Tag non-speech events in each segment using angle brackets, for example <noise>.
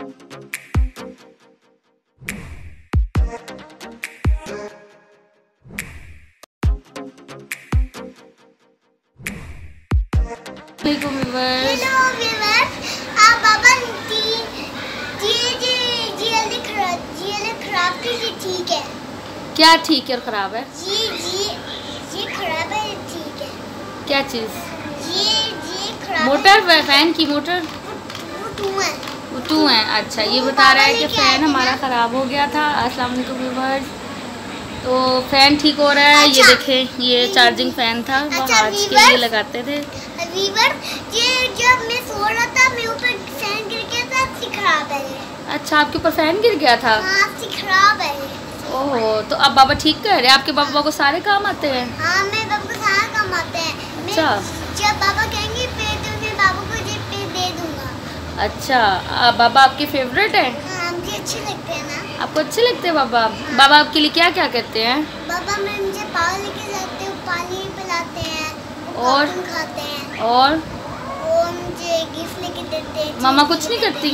Assalamualaikum viewers. आप बाबा जी जी जी GL खराब GL खराब की जी ठीक है। क्या ठीक है और ख़राब है? जी जी ये खराब है ठीक है। क्या चीज़? ये ये खराब मोटर फ़ैन की मोटर? वो टू है। वो टू है। अच्छा ये बता रहा है कि फ़ैन हमारा ख़राब हो गया था। अस्सलाम वालेकुम व्यूवर्स तो फ़ैन ठीक हो रहा है? ये अच्छा। देखें ये चार्जिंग फ़ैन था। वो अच्छा, आज के लिए लगाते थे। वीवर ये जब मैं सो रहा था मेरे ऊपर फ़ैन गिर गया था अच्छी खराब है अच्छा आपके ऊपर फ़ैन गिर गया था? हाँ खराब है ये। ओहो तो अब बाबा ठीक कर रहे हैं? आपके बाबा को सारे काम आते हैं? हाँ मैं बाबा को सारा काम आते हैं। अच्छा। जब बाबा अच्छा आ, बाबा आपके फेवरेट हैं? हाँ मुझे अच्छे लगते हैं ना। आपको अच्छे लगते हैं बाबा? हाँ। बाबा आपके लिए क्या क्या करते हैं? बाबा मैं मुझे पानी लेके जाते हैं पानी पिलाते हैं और? खाते हैं। और? और मुझे गिफ्ट लेके देते हैं मामा कुछ नहीं करती?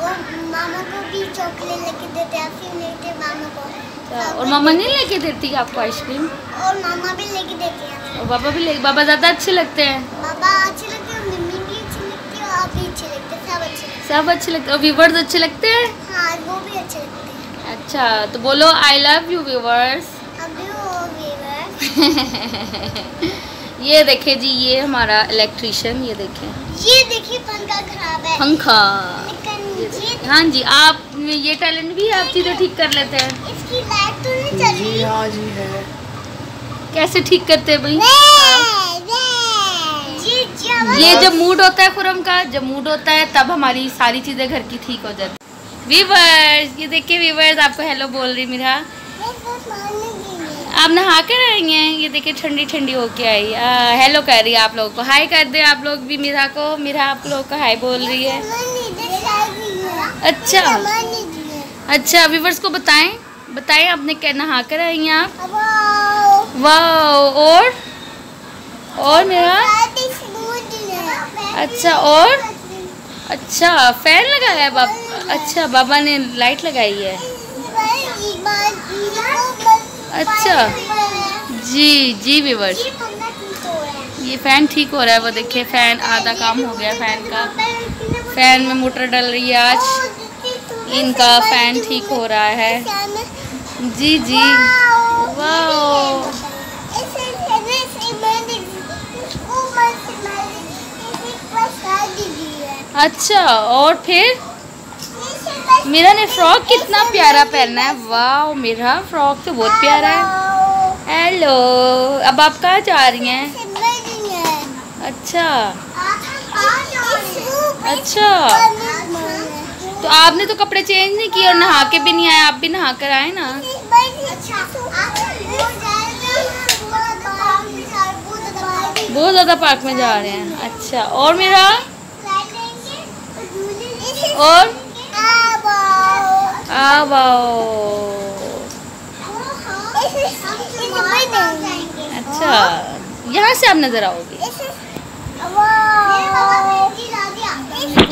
और मामा को भी चॉकलेट लेके देते हैं फिर लेते मामा को। अच्छा, और मामा नहीं लेके देती आपको आइसक्रीम और मामा भी लेके देते हैं। और बाबा भी ले बाबा ज़्यादा अच्छे लगते हैं? बाबा अच्छे लगते हैं मम्मी भी अच्छी लगती है और आप भी अच्छे लगते हैं। सब अच्छे लगते अच्छे हैं व्यूवर्स अच्छे लगते हैं? हैं वो भी अच्छे लगते हैं। अच्छा तो बोलो आई लव यू व्यूवर्स अभी वो वीवर <laughs> ये देखे जी ये हमारा इलेक्ट्रिशियन ये देखे। ये देखिए पंखा खराब है। पंखा। हाँ जी आप ये टैलेंट भी है आप चीज़ें ठीक कर लेते हैं। इसकी लाइट तो नहीं चल रही। जी हाँ जी है। कैसे ठीक करते हैं भाई? ये जब मूड होता है खुरम का जब मूड होता है तब हमारी सारी चीज़ें घर की ठीक हो जाती वीवर्स ये देखिए वीवर्स आपको हेलो बोल रही मेरा आप नहा कर आई हैं ये देखिए ठंडी ठंडी होके आई। हेलो कर रही है आप लोगों को। हाय कर दे आप लोग भी मीरा को। मीरा आप लोगों को हाय बोल रही है। अच्छा। अच्छा वीवर्स को बताएँ। बताएँ आपने क्या नहा कर आई हैं आप? वाह और? और मेरा अच्छा और? अच्छा फ़ैन लगाया है बाबा अच्छा बाबा ने लाइट लगाई है। अच्छा। जी जी व्यूवर्स ये फ़ैन ठीक हो रहा है, वो देखिए फ़ैन आधा काम हो गया फ़ैन का। फ़ैन में मोटर डल रही है आज। इनका फ़ैन ठीक हो रहा है। जी जी। वाह अच्छा और फिर? मेरा ने फ्रॉक कितना प्यारा पहना है। वाह मेरा, फ्रॉक तो बहुत प्यारा है। हेलो अब आप कहाँ जा रही हैं? अच्छा। अच्छा। तो आपने तो कपड़े चेंज नहीं किए और नहा के भी नहीं आए, आप भी नहा कर आए ना? बहुत ज़्यादा पार्क में जा रहे हैं। अच्छा और मेरा? और अच्छा यहाँ से आप नज़र आओगे।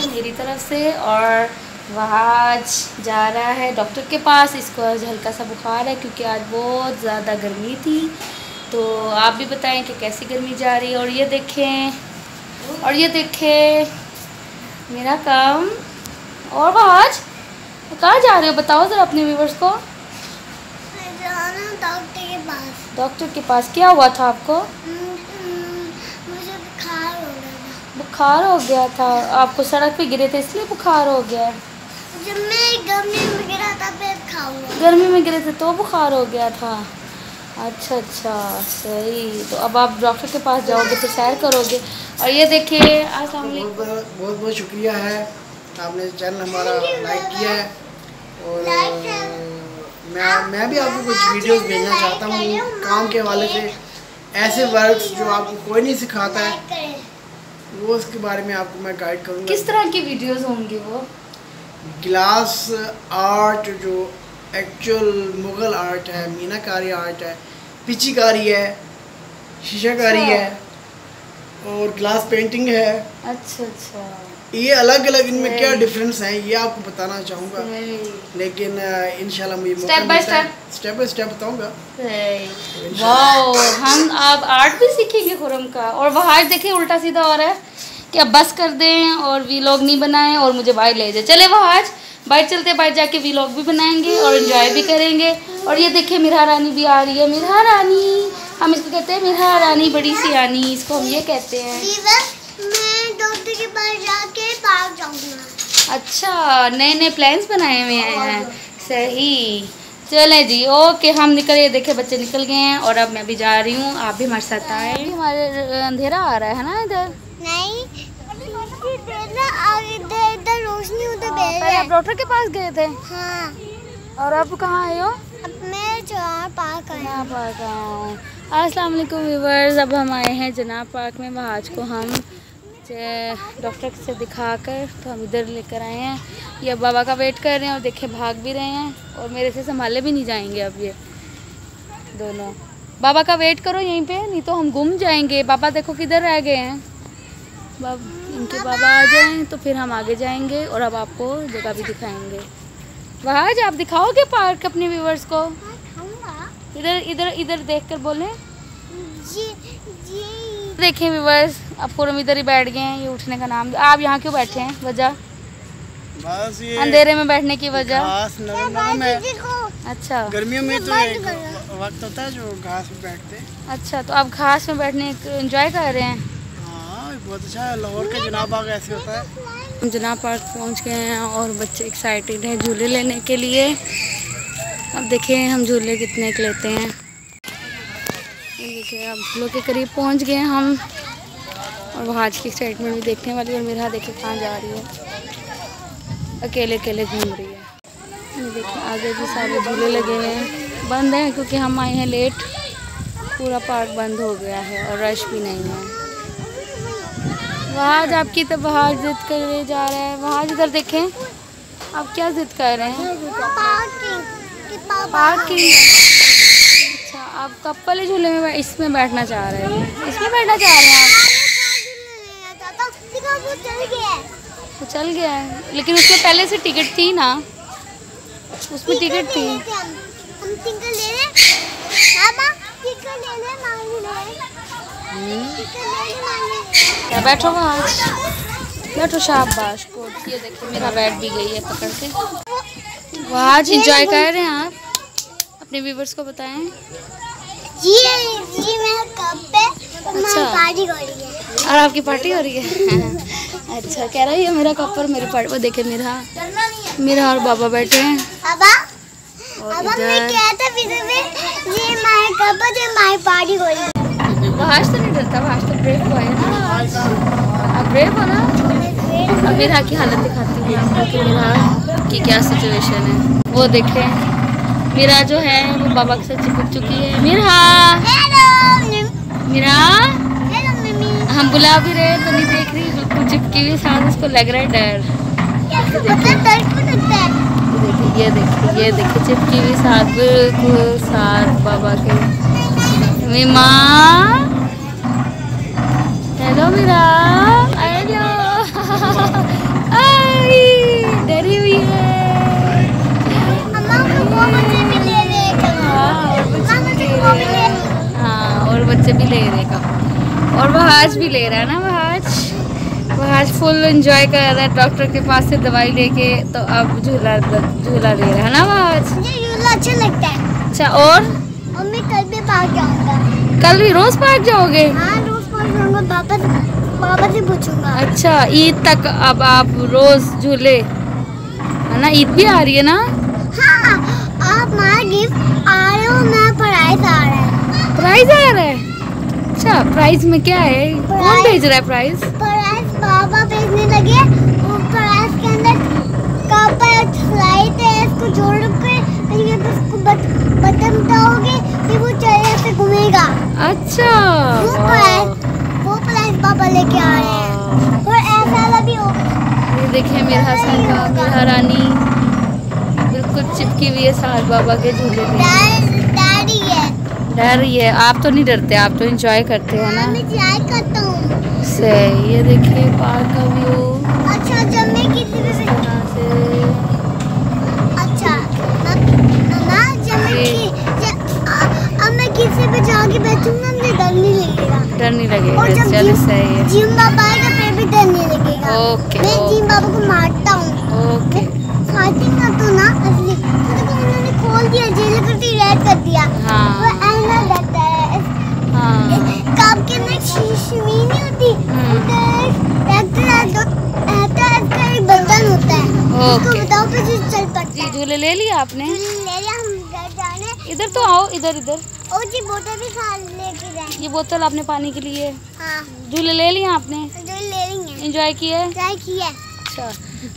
मेरी तरफ़ से और वह आज जा रहा है डॉक्टर के पास। इसको आज हल्का सा बुखार है क्योंकि आज बहुत ज़्यादा गर्मी थी। तो आप भी बताएँ कि कैसी गर्मी जा रही है। और ये देखें और ये देखें मेरा काम और वह आज कहाँ जा रहे हो? बताओ ज़रा अपने व्यूवर्स को। डॉक्टर के पास। डॉक्टर के पास। क्या हुआ था आपको? मुझे बुखार हो रहा था। बुखार हो गया था। आपको सड़क पे गिरे थे इसलिए बुखार हो गया। जब मैं गर्मी में गिरा था फिर खाऊँगा। गर्मी में गिरे थे तो बुखार हो गया था। अच्छा अच्छा सही। तो अब आप डॉक्टर के पास जाओगे फिर सैर करोगे। और ये देखिए अस्सलाम बहुत बहुत बहुत शुक्रिया है। आपने चैनल हमारा लाइक किया है और मैं मैं भी आपको कुछ वीडियोस भेजना चाहता हूँ काम के हवाले से। ऐसे वर्क्स जो आपको कोई नहीं सिखाता है वो उसके बारे में आपको मैं गाइड करूँगा। किस तरह की वीडियोस होंगी वो? ग्लास आर्ट जो एक्चुअल मुग़ल आर्ट है मीनाकारी आर्ट है पिचीकारी है शीशाकारी अच्छा। है और ग्लास पेंटिंग है। अच्छा अच्छा। ये अलग अलग इनमें क्या डिफरेंस है ये आपको बताना चाहूँगा। लेकिन इंशाल्लाह मुझे मौका Step by मिलता है, step. स्टेप बाय स्टेप बताऊँगा। वाओ हम अब आर्ट भी सीखेंगे खुरम का। और वह आज देखिए उल्टा सीधा हो रहा है कि अब बस कर दें और वीलॉग नहीं बनाएँ और मुझे बाहर ले जाए। चले वह आज। बाहर चलते बाहर जाके वीलॉग भी बनाएँगे और एंजॉय भी करेंगे। और ये देखिए मिरहा रानी भी आ रही है। मिरहा रानी हम इसको कहते हैं मिरहा रानी बड़ी सियानी इसको हम ये कहते हैं। डॉक्टर के पास जाके पार्क जाऊँगा अच्छा नए नए प्लान्स बनाए हुए हैं। सही। चले जी ओके हम निकल ये देखे बच्चे निकल गए हैं और अब मैं भी जा रही हूँ। आप भी हमारे साथ आए। हमारे अंधेरा आ रहा है ना इधर? नहीं रोशनी उधर पहले आप डॉक्टर के पास गए थे? हाँ। और अब कहाँ आए हो? मैं जहाँ पार्क आया जनाब पार्क अस्सलाम वालेकुम व्यूवर्स अब हम आए हैं जनाब पार्क में। आज को हम डॉक्टर से दिखा कर तो हम इधर लेकर आए हैं। ये बाबा का वेट कर रहे हैं और देखे भाग भी रहे हैं और मेरे से संभाले भी नहीं जाएँगे अब ये दोनों। बाबा का वेट करो यहीं पे नहीं तो हम घूम जाएँगे। बाबा देखो किधर रह गए हैं। बाब इनके बाबा आ जाएँ तो फिर हम आगे जाएँगे और अब आपको जगह भी दिखाएँगे। वहाज आप दिखाओगे पार्क अपने व्यूवर्स को? इधर इधर इधर देख कर बोले। जी जी। देखें व्यूवर्स। अब पूरम इधर ही बैठ गए हैं ये उठने का नाम आप यहाँ क्यों बैठे हैं? वजह? बस ये अंधेरे में बैठने की वजह? अच्छा। गर्मियों में तो एक वक्त होता है जो घास पे बैठते। हैं अच्छा तो आप घास में बैठने एंजॉय कर रहे हैं? हाँ बहुत अच्छा है। लाहौर का जनाब बाग ऐसे होता है। हम जनाब पार्क पहुँच गए हैं और बच्चे एक्साइटेड हैं झूले लेने के लिए। अब देखें हम झूले कितने के लेते हैं। ये देखिए अब झूलों के करीब पहुँच गए हैं हम। और वहाँ आज की एक्साइटमेंट भी देखने वाली है और मेरा देखिए कहाँ जा रही है। अकेले अकेले घूम रही है। देखिए आगे भी सारे झूले लगे हुए हैं। बंद हैं क्योंकि हम आए हैं लेट पूरा पार्क बंद हो गया है और रश भी नहीं है। वहाँ आपकी तो बाहर जिद कर जा रहा है। वहाँ इधर देखें। आप क्या जिद कर रहे हैं? पार्किंग पार्क की अच्छा आप कब वाले झूले में इसमें बैठना चाह रहे हैं? इसमें बैठना चाह रहे हैं आप? वो चल गया वो चल गया है। लेकिन उसमें पहले से टिकट थी ना। उसमें टिकट थी। हम। हम टिकट ले ले पापा टिकट ले ले मांग ले टिकट ले ले मांग ले या बैठो वहाँ? बैठो शाबाश। को ये देखिए मेरा बैठ भी गई है पकड़ के। वहाँ आज इंजॉय कर रहे हैं आप। अपने व्यूवर्स को बताएँ। जी मैं कब पे अच्छा। पार्टी हो रही है? और आपकी पार्टी हो रही है? अच्छा कह रही है मेरा कप और मेरी पार्टी वो देखे मेरा। मेरा और बाबा बैठे हैं। और अबा मैं कहता ये माय कब पे माय पार्टी हो रही है। वहाज तो नहीं डरता तो ब्रेक हुआ है ना। आप ब्रेक हो ना? अब मेरा की हालत दिखाती हूँ आपको कि मेरा की क्या सिचुएशन है। वो देखें। मेरा जो है वो बाबा के साथ चिपक चुकी है। मेरा! हेलो मेरा! हम बुला भी रहे तो नहीं देख रही बिल्कुल चिपकी हुई साथ उसको लग रहा है डर। ये देखिए ये देखिए ये देखिए चिपकी हुई साथ बिल्कुल साथ बाबा के। मेरी माँ हेलो मेरा हेलो डरी हुई है अम्मा को वो मुझे भी ले ले हाँ और बच्चे अम्मा भी मुझे ले वो भी रहे ले हैं और बच्चे भी ले रहे का और वह आज भी ले रहा है ना वह आज वह आज फुल एंजॉय कर रहा है डॉक्टर के पास से दवाई लेके तो अब झूला झूला ले रहा है ना वह आज झूला अच्छा लगता है। अच्छा और? और मैं कल भी पार्क जाऊँगा। कल भी रोज पार्क जाओगे? हाँ रोज पार्क जाऊँगा पापा पापा से पूछूँगा। अच्छा ईद तक अब आप रोज झूले। है ना ईद भी आ रही है ना? आप हमारा गिफ्ट आ रहे हो मैं पढ़ाई आ रहा है। प्राइज आ रहा है? अच्छा प्राइज में क्या है? कौन भेज रहा है प्राइज पढ़ाई पापा भेजने लगे के अंदर कपर फ़्लाइट है इसको जोड़ के ये उसको बट, बटन फिर वो चले से घूमेगा। अच्छा। वो। प्राइस वो प्राइस पापा लेके आ रहे हैं। और ऐसा वाला भी होगा ये देखिए मेरा साहबा मेरा रानी। बिल्कुल चिपकी हुई है साहब बाबा के झूले में डैडी है। डर रही है। आप तो नहीं डरते आप तो एंजॉय करते हो ना। मैं करता हूँ। सही ये देखिए पार्क का व्यू अच्छा जब मैं। किसी भी से। अच्छा ना ना जब मैं अब मैं किसी पे जाके बैठूँगा? मुझे डर नहीं लगेगा। डर नहीं लगेगा चलो सही है। जिम बाबा आएगा फिर भी डर नहीं लगेगा। ओके, मैं बाबा को मारता हूँ। ओके। ना तो ना असली तो देखो उन्होंने खोल दिया जेल रेड कर दिया। हाँ। वो ऐना रहता है। हाँ। कब के अंदर नहीं होती। हम्म। है तो है इसका एक बटन होता है। ओके। बताओ फिर चल पड़ता जी है। झूले ले लिया आपने? ले लिया हम घर जाने। इधर तो आओ इधर इधर। और जी बोतल भी खा लेके जाए ये बोतल आपने पानी के लिए। हाँ। झूले ले लिए आपने? तो जो ले हैं एंजॉय किए? ट्राई किया अच्छा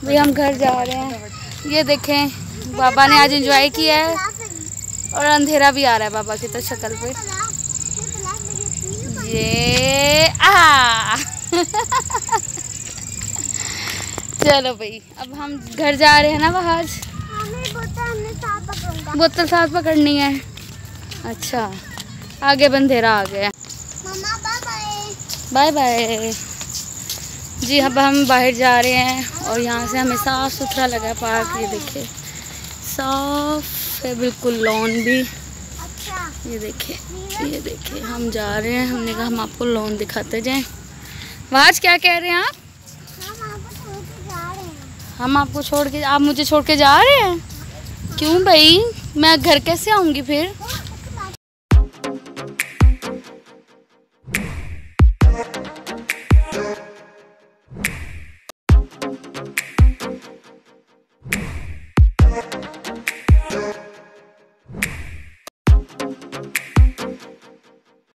भाई हम घर जा रहे हैं। ये देखें बाबा ने आज एंजॉय किया है। और अंधेरा भी आ रहा है बाबा की तो शक्ल पे। ये आ चलो भाई, अब हम घर जा रहे हैं ना बाहर। बोतल साथ पकड़नी है। अच्छा आगे बंधेरा आ गया। बाय बाय जी, अब हम बाहर जा रहे हैं और यहाँ से हमें साफ़ सुथरा लगा पार्क, ये देखिए। साफ़ है बिल्कुल लॉन भी। अच्छा। ये देखिए ये देखिए हम जा रहे हैं। हमने कहा हम आपको लॉन दिखाते जाएँ। आज क्या कह रहे हैं आप? हम आपको छोड़ के जा रहे हैं। हम आपको छोड़ के आप मुझे छोड़ के जा रहे हैं? क्यों भाई? मैं घर कैसे आऊँगी फिर?